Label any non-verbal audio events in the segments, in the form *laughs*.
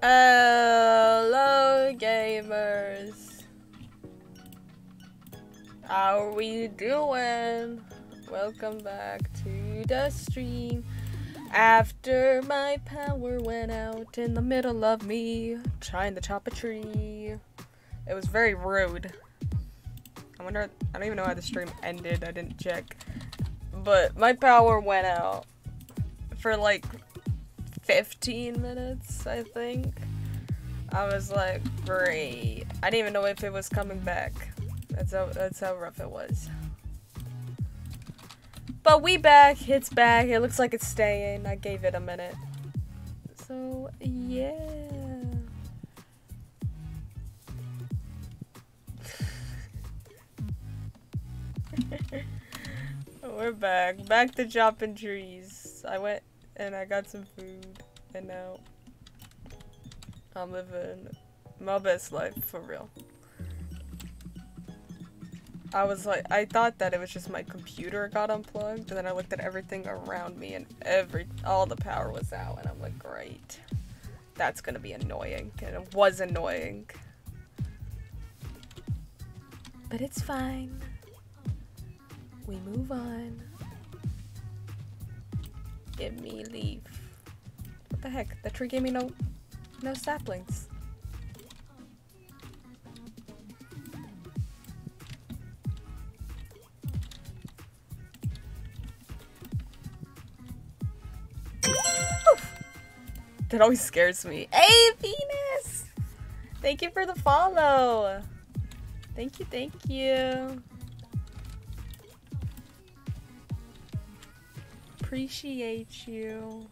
Hello, gamers. How are we doing? Welcome back to the stream. After my power went out in the middle of me trying to chop a tree. It was very rude. I wonder, I don't even know how the stream ended. I didn't check. But my power went out for like 15 minutes, I think. I was like, great. I didn't even know if it was coming back. That's how that's how rough it was. But we back, it's back. It looks like it's staying. I gave it a minute. So yeah. *laughs* We're back. Back to chopping trees. I went and I got some food and now I'm living my best life for real. I was like, I thought that it was just my computer got unplugged, and then I looked at everything around me, and every all the power was out, and I'm like, great, that's gonna be annoying, and it was annoying, but it's fine. We move on. Give me leaf. What the heck? The tree gave me no, no saplings. That always scares me. Hey, Venus! Thank you for the follow. Thank you, thank you. Appreciate you.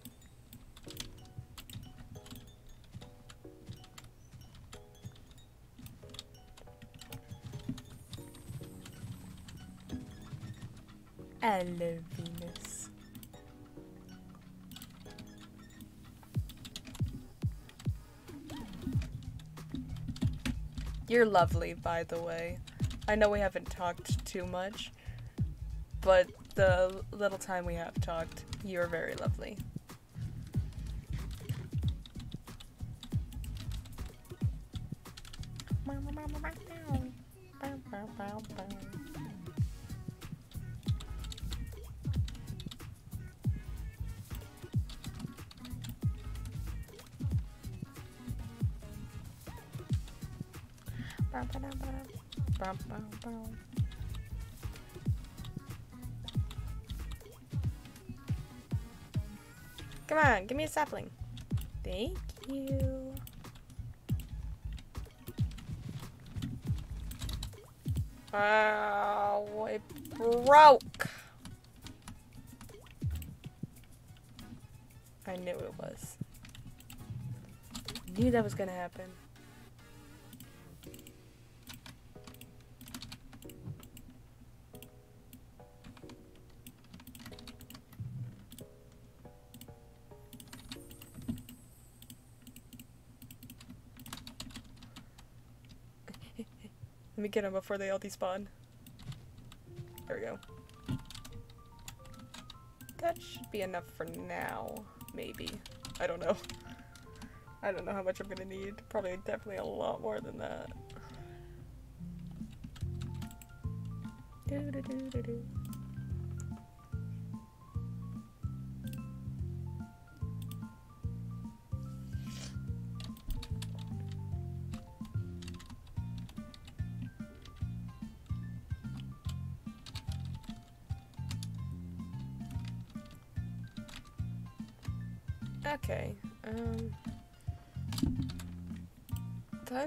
Love Venus. You're lovely, by the way. I know we haven't talked too much, but the little time we have talked, you're very lovely. On, give me a sapling. Thank you. Oh, it broke. I knew it was. Knew that was gonna happen. Get them before they all despawn. There we go. That should be enough for now, maybe. I don't know. I don't know how much I'm gonna need. Probably definitely a lot more than that. Do -do -do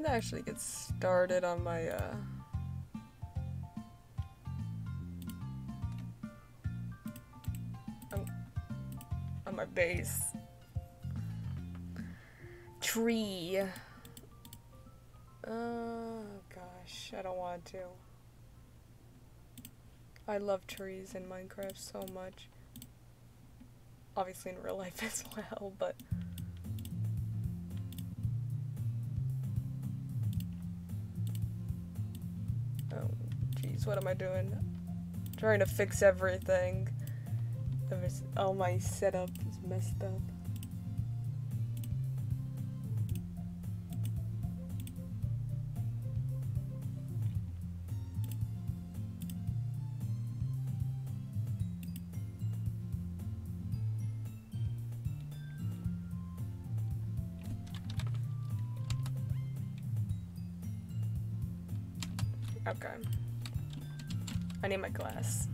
to actually get started on my uh. On, on my base. Tree. Oh gosh, I don't want to. I love trees in Minecraft so much obviously in real life *laughs* as well, but what am I doing? trying to fix everything. All oh, my setup is messed up. I need my glass.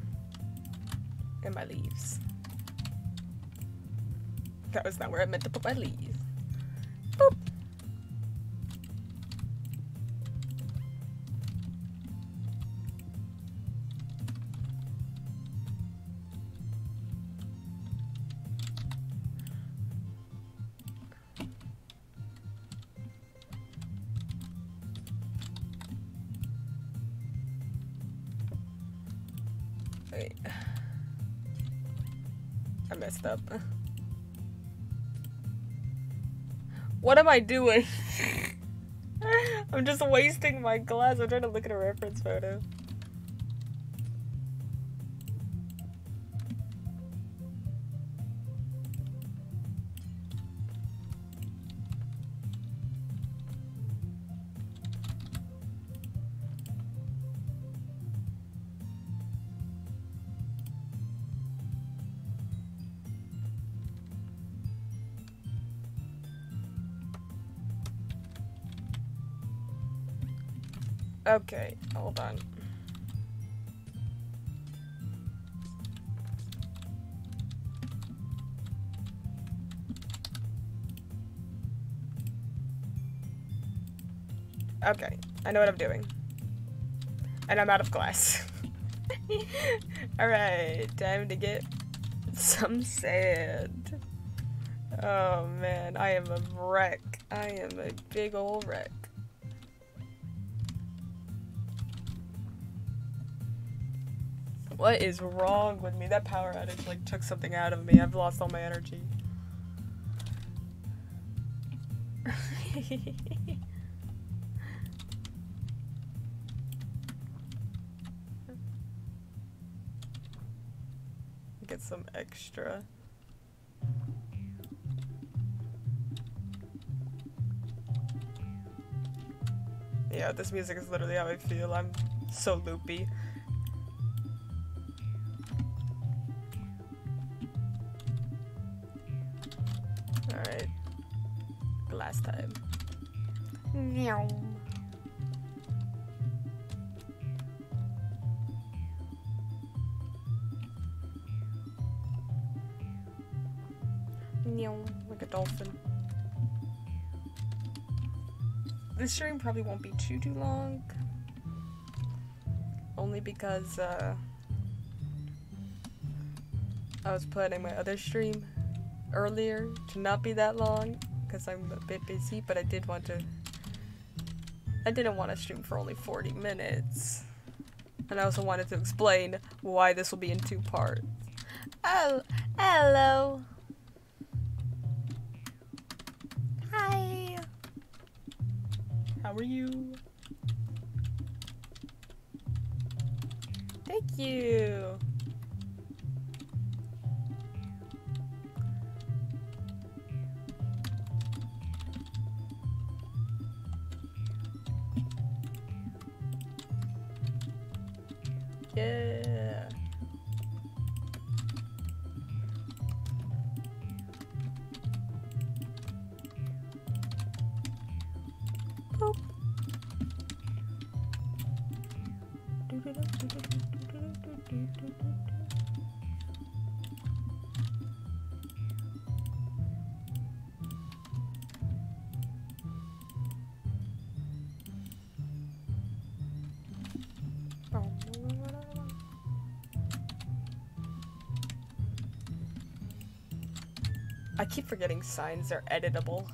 And my leaves. That was not where I meant to put my leaves. I messed up. What am I doing? *laughs* I'm just wasting my glass. I'm trying to look at a reference photo. Okay, hold on. Okay, I know what I'm doing. And I'm out of glass. *laughs* Alright, time to get some sand. Oh man, I am a wreck. I am a big old wreck. What is wrong with me? That power outage like took something out of me. I've lost all my energy. *laughs* Get some extra. Yeah, this music is literally how I feel. I'm so loopy. This stream probably won't be too too long. Only because uh, I was planning my other stream earlier to not be that long because I'm a bit busy, but I did want to. I didn't want to stream for only 40 minutes. And I also wanted to explain why this will be in two parts. Oh, hello. How are you? Thank you. Yeah. I keep forgetting signs are editable.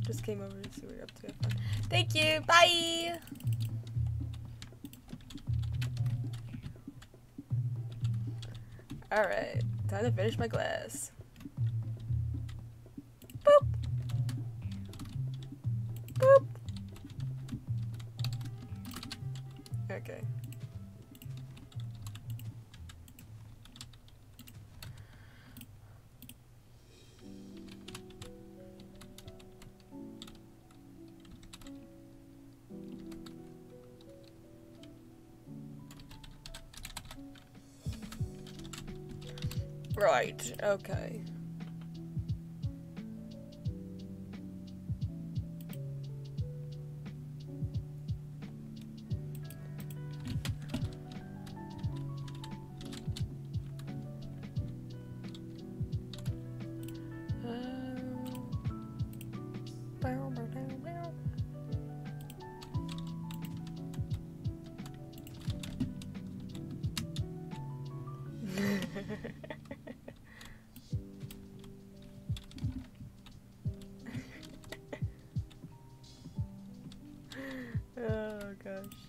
Just came over to see what you're up to. Thank you. Bye. All right, time to finish my glass. Okay. arkadaşlar.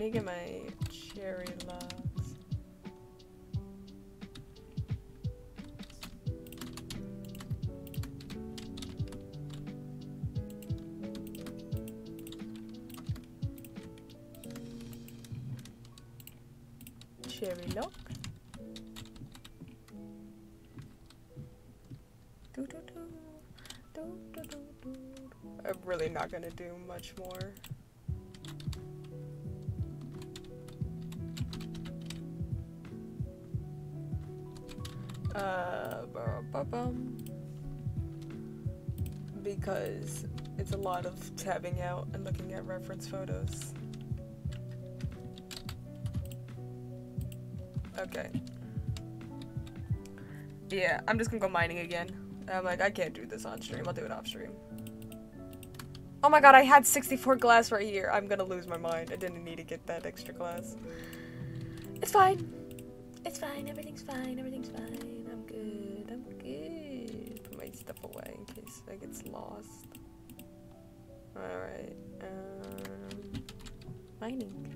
Need to get my cherry logs. Cherry. Do, do, do, do. I'm really not gonna do much more. Uh, because it's a lot of tabbing out and looking at reference photos. Okay. Yeah, I'm just gonna go mining again. I'm like, I can't do this on stream. I'll do it off stream. Oh my god, I had 64 glass right here. I'm gonna lose my mind. I didn't need to get that extra glass. It's fine. It's fine. Everything's fine. Everything's fine. Case I gets lost. Alright. Um, mining.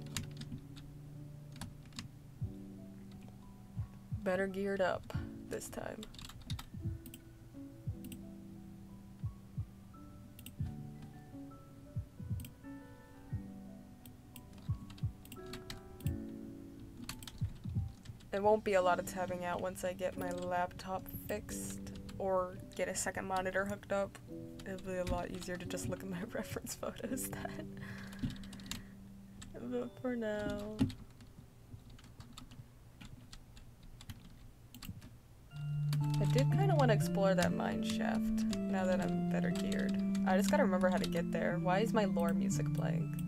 Better geared up this time. There won't be a lot of tabbing out once I get my laptop fixed or get a second monitor hooked up. It'll be a lot easier to just look at my *laughs* reference photos *laughs* then. but for now. I did kind of want to explore that mine shaft now that I'm better geared. I just gotta remember how to get there. Why is my lore music playing?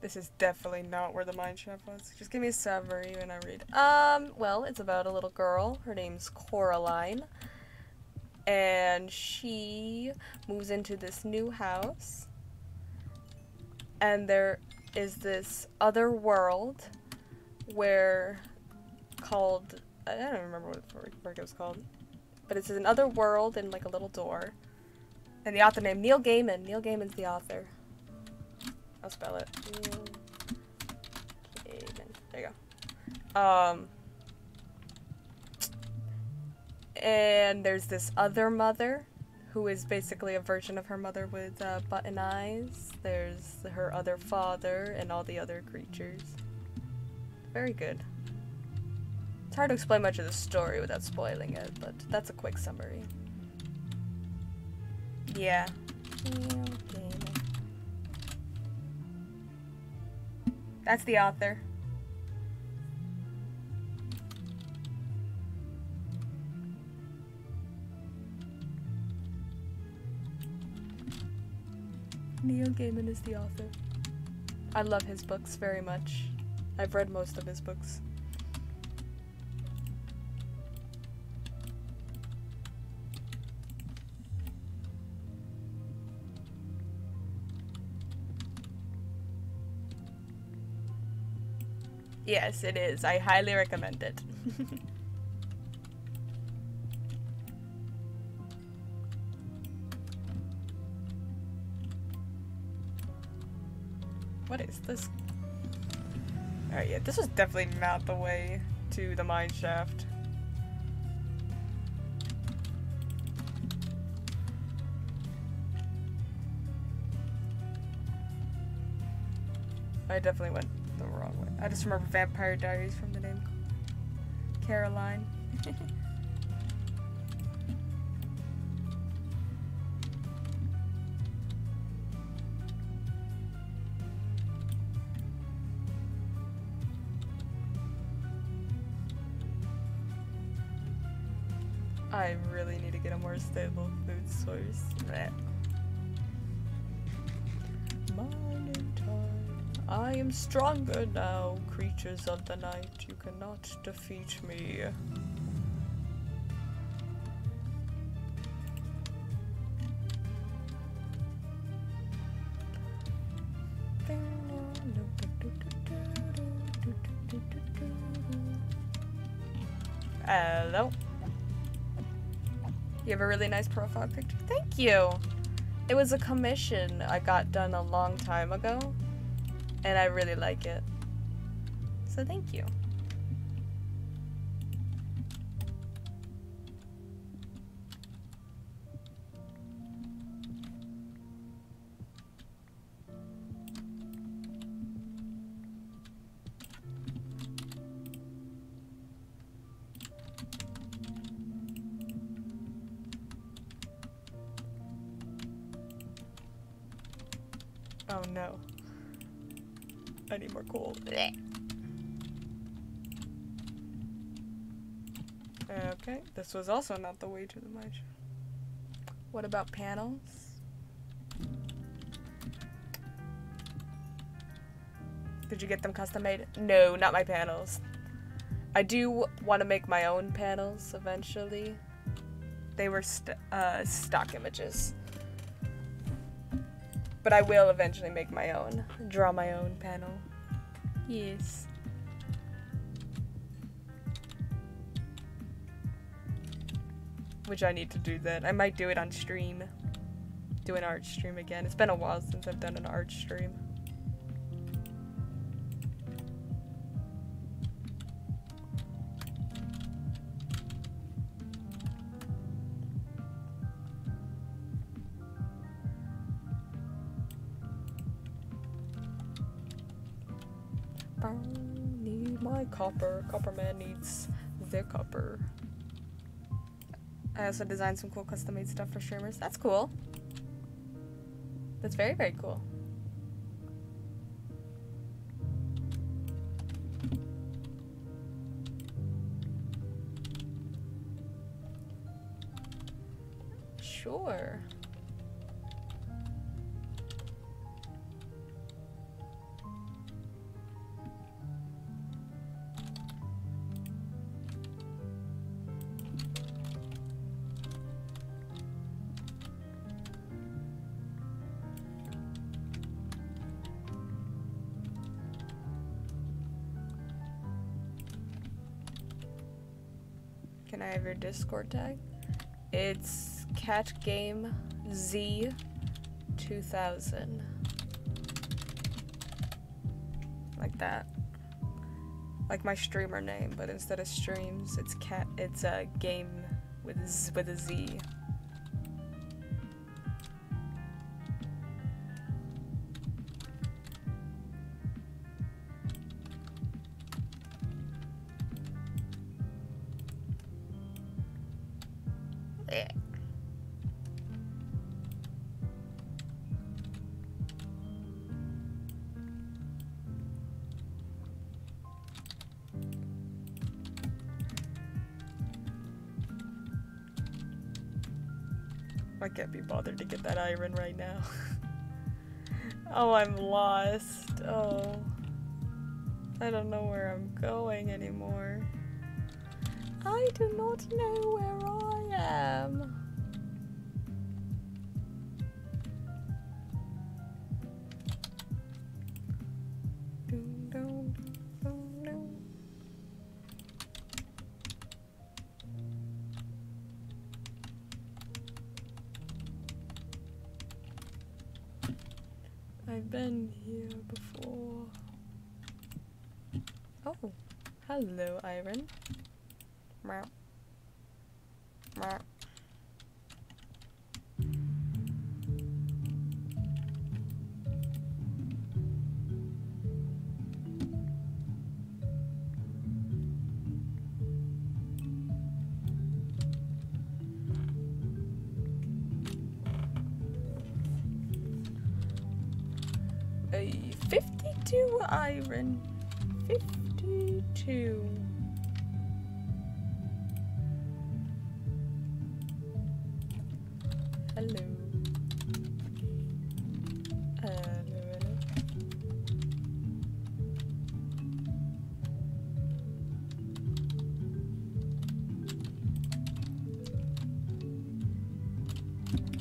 This is definitely not where the mine shaft was. Just give me a summary when I read. Um, well, it's about a little girl. Her name's Coraline. And she moves into this new house. And there is this other world where called I don't remember what it was called. But it's another world and like a little door. And the author named Neil Gaiman. Neil Gaiman's the author. I'll spell it. There you go. Um, and there's this other mother who is basically a version of her mother with uh, button eyes. There's her other father and all the other creatures. Very good. It's hard to explain much of the story without spoiling it, but that's a quick summary. Yeah. That's the author. Neil Gaiman is the author. I love his books very much. I've read most of his books. Yes, it is. I highly recommend it. *laughs* what is this? Alright, yeah, this is definitely not the way to the mine shaft. I definitely went the wrong way. I just remember Vampire Diaries from the name Caroline. *laughs* I really need to get a more stable food source. Blech. I am stronger now, creatures of the night. You cannot defeat me. Hello. You have a really nice profile picture. Thank you. It was a commission I got done a long time ago and I really like it. So thank you. Oh no. I need more coal. Okay, this was also not the way to the mine. What about panels? Did you get them custom made? No, not my panels. I do want to make my own panels eventually. They were st uh, stock images. But I will eventually make my own. Draw my own panel. Yes. Which I need to do that. I might do it on stream. Do an art stream again. It's been a while since I've done an art stream. Copper. Copper man needs the copper. I also designed some cool custom made stuff for streamers. That's cool. That's very, very cool. Sure. Can I have your Discord tag? It's Kat Game Z 2000. Like that. Like my streamer name, but instead of streams, it's cat. It's a game with z, with a Z. Bothered to get that iron right now. *laughs* oh, I'm lost. Oh. I don't know where I'm going anymore. I do not know where I am. Hello, Iron. A 52 iron. 52. Hello. Hello, hello.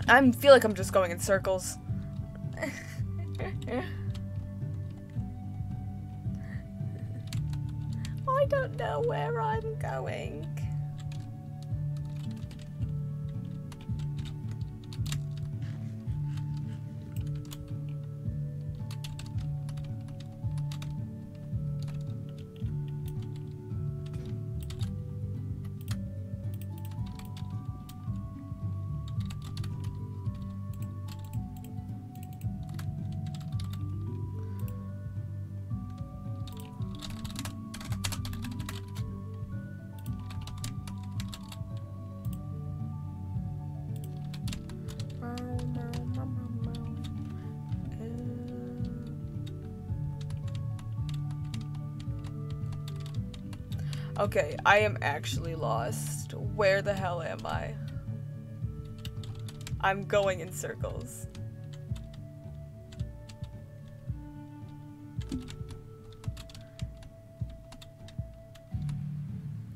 I feel like I'm just going in circles. *laughs* I don't know where I'm going. Okay, I am actually lost. Where the hell am I? I'm going in circles.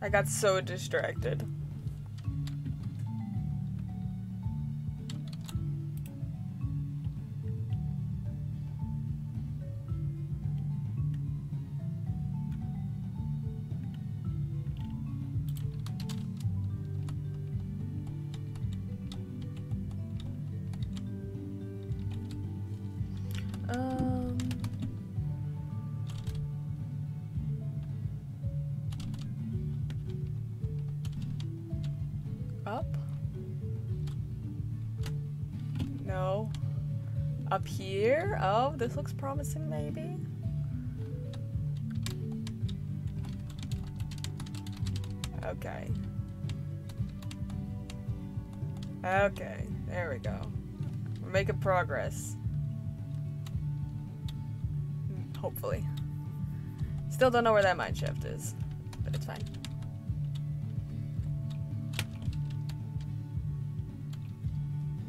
I got so distracted. Um. Up? No. Up here? Oh, this looks promising, maybe. Okay. Okay, there we go. We're making progress. Hopefully. Still don't know where that mine shaft is, but it's fine.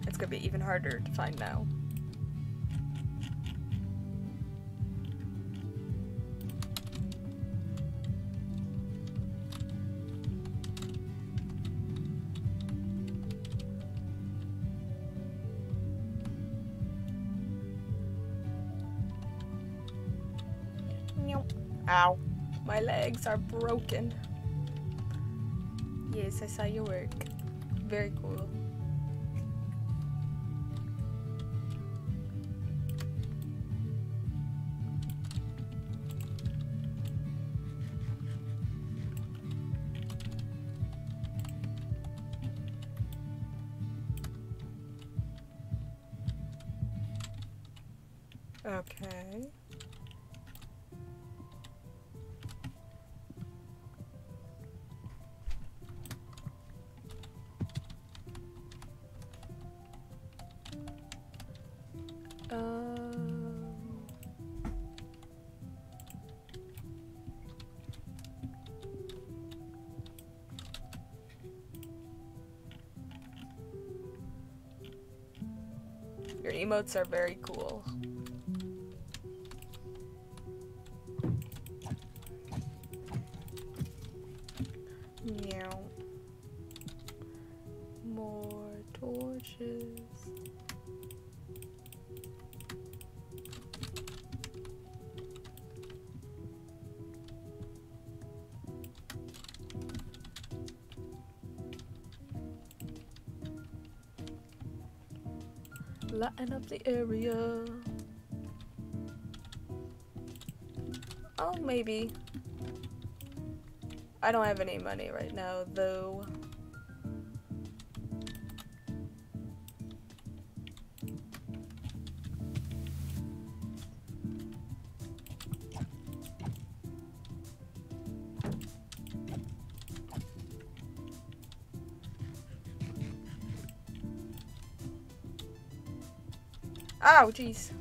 It's gonna be even harder to find now. Ow. My legs are broken. Yes, I saw your work. Very cool. Okay. Emotes are very cool. Lighten up the area. Oh, maybe. I don't have any money right now, though. Ah, o jeans.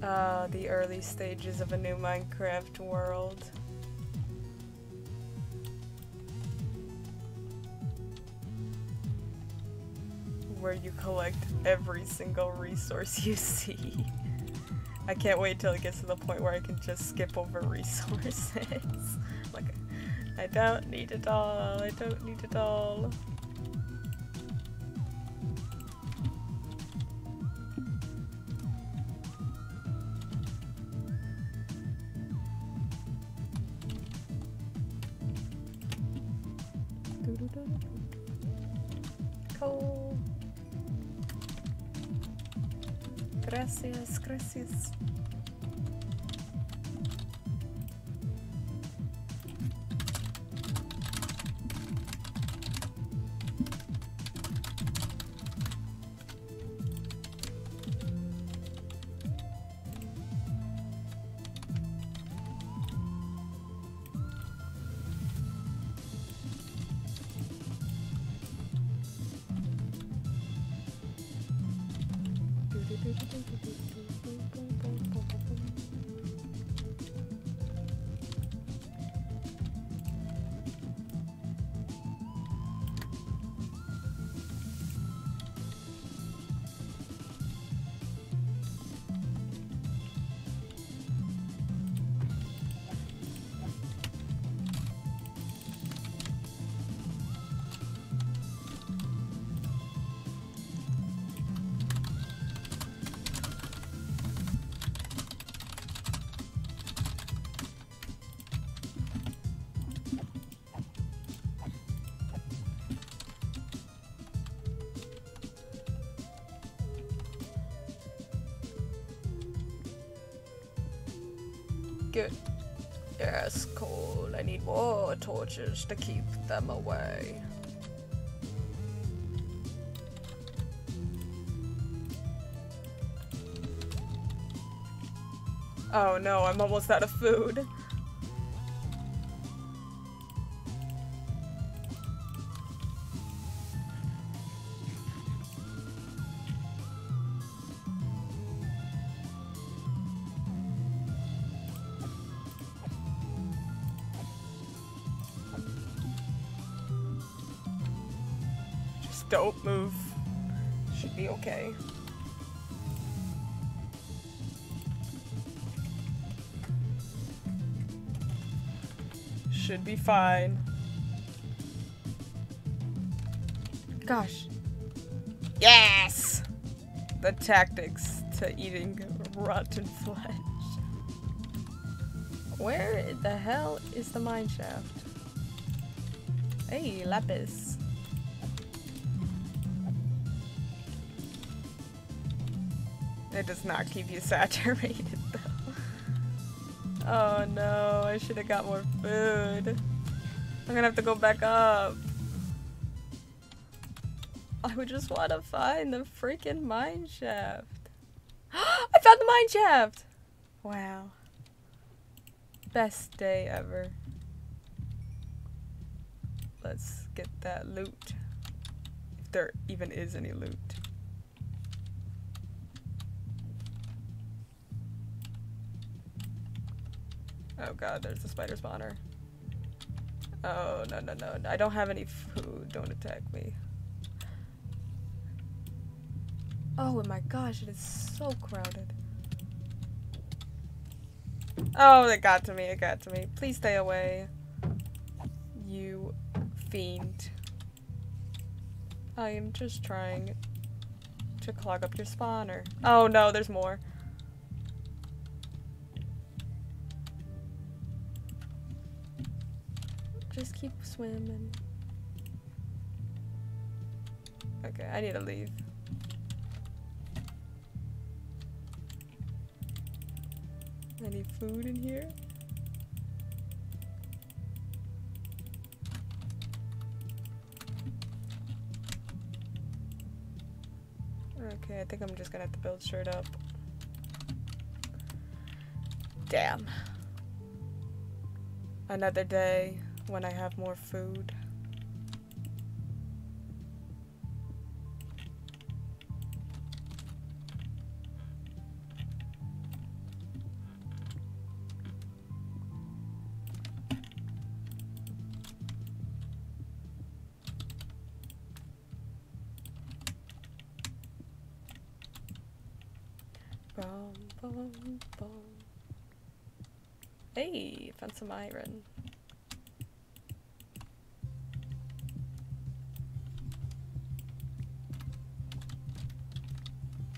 Uh, the early stages of a new Minecraft world. Where you collect every single resource *laughs* you see. I can't wait till it gets to the point where I can just skip over resources. *laughs* like, I don't need it all, I don't need it all. Coal. Gracias, gracias. Good. Yes, cool. I need more torches to keep them away. Oh no, I'm almost out of food. Be fine. Gosh. Yes! The tactics to eating rotten flesh. Where the hell is the mine shaft? Hey, lapis. It does not keep you *laughs* saturated though. Oh no, I should have got more food. I'm gonna have to go back up. I would just want to find the freaking mine shaft. *gasps* I found the mine shaft! Wow. Best day ever. Let's get that loot. If there even is any loot. Oh god, there's a spider spawner. Oh, no, no, no. I don't have any food. Don't attack me. Oh my gosh, it is so crowded. Oh, it got to me. It got to me. Please stay away. You fiend. I am just trying to clog up your spawner. Oh no, there's more. Just keep swimming. Okay, I need to leave. Any food in here? Okay, I think I'm just gonna have to build straight up. Damn. Another day when I have more food. Hey, found some iron.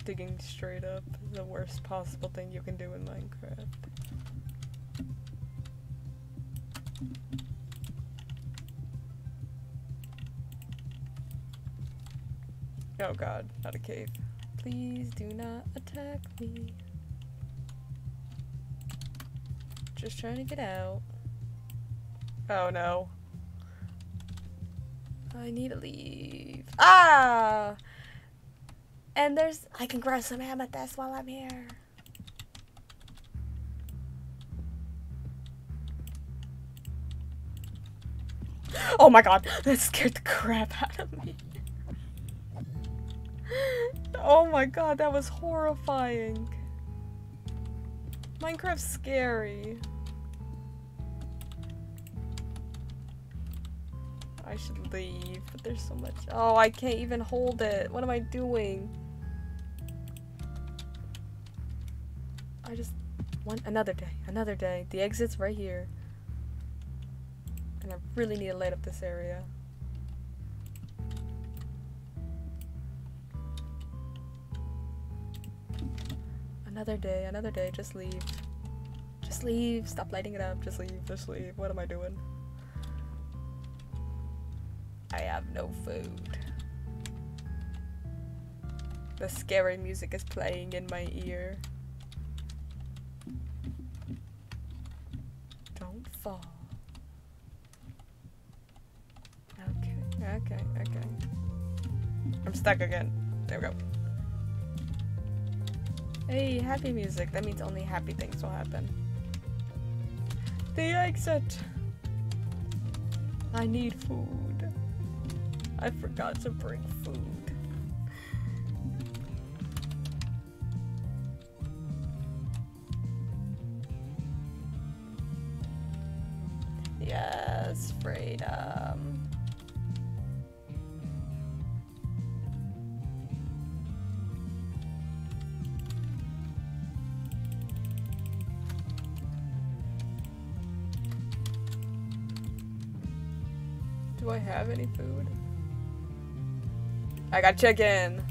Digging straight up. The worst possible thing you can do in Minecraft. Oh god, not a cave. Please do not attack me. Just trying to get out. Oh no. I need to leave. Ah! And there's, I can grow some amethyst while I'm here. Oh my god, that scared the crap out of me. Oh my god, that was horrifying. Minecraft's scary. I should leave, but there's so much. Oh, I can't even hold it. What am I doing? I just want another day, another day. The exit's right here. And I really need to light up this area. Another day, another day, just leave. Just leave, stop lighting it up, just leave, just leave. What am I doing? I have no food. The scary music is playing in my ear. Fall. Okay, okay, okay. I'm stuck again. There we go. Hey, happy music. That means only happy things will happen. The exit. I need food. I forgot to bring food. Yes, freedom. Um, do I have any food? I got chicken.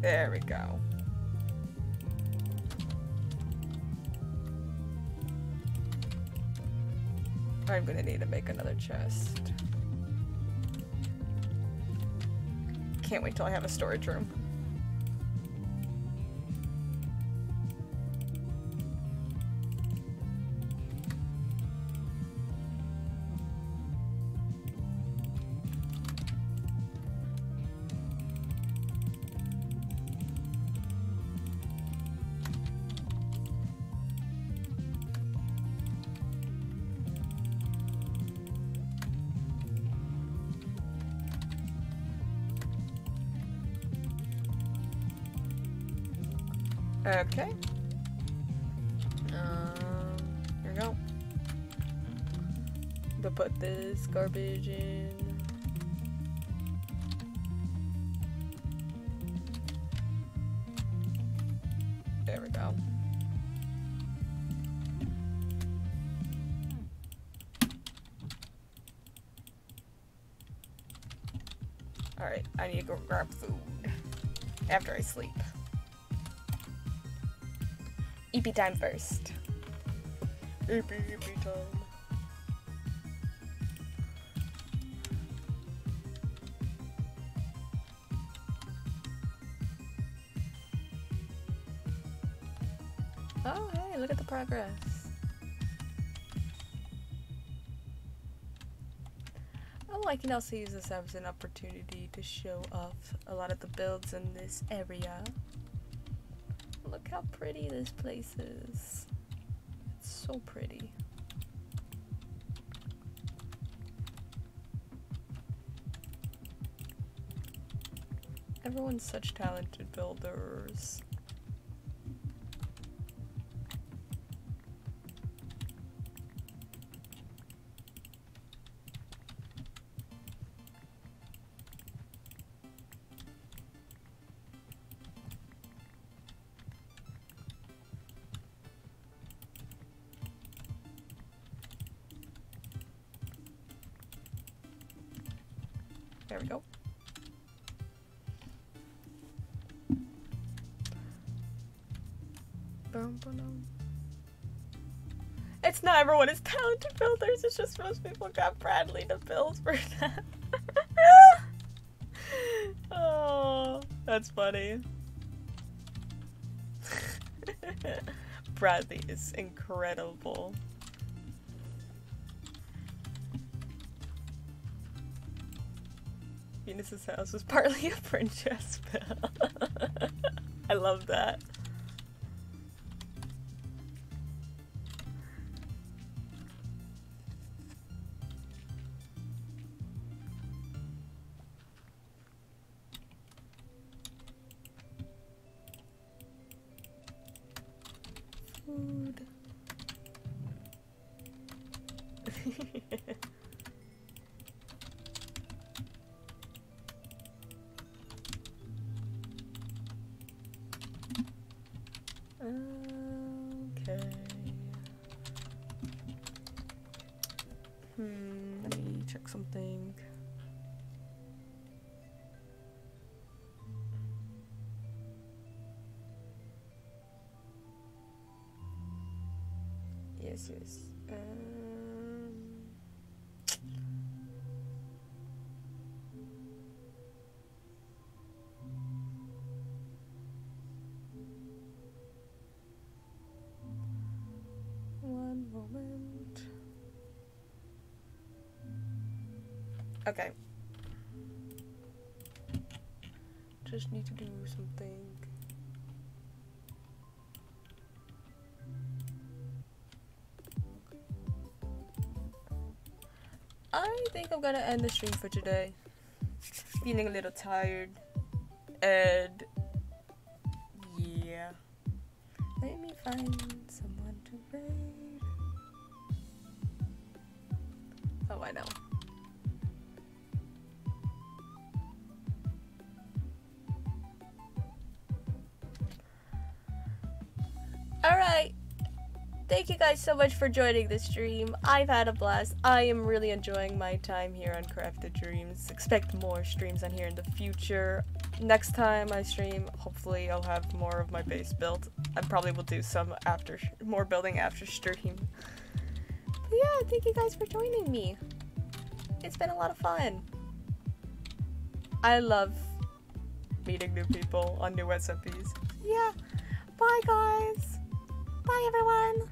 There we go. I'm gonna need to make another chest. Can't wait till I have a storage room. Garbage in. There we go. Alright, I need to go grab food after I sleep. EP time first. EP, EP time. Progress. Oh, I can also use this as an opportunity to show off a lot of the builds in this area. Look how pretty this place is. It's so pretty. Everyone's such talented builders. It's not everyone is talented builders, it's just most people got Bradley to build for them. *laughs* oh, that's funny. *laughs* Bradley is incredible. Venus's house was partly a *laughs* princess bill. I love that. Moment. Okay. just need to do something. I think I'm gonna end the stream for today. Feeling a little tired. And yeah. Let me find someone so much for joining the stream. I've had a blast. I am really enjoying my time here on Crafted Dreams. Expect more streams on here in the future. Next time I stream, hopefully I'll have more of my base built. I probably will do some after more building after stream. But yeah, thank you guys for joining me. It's been a lot of fun. I love meeting new people on new SMPs. Yeah. Bye guys. Bye everyone.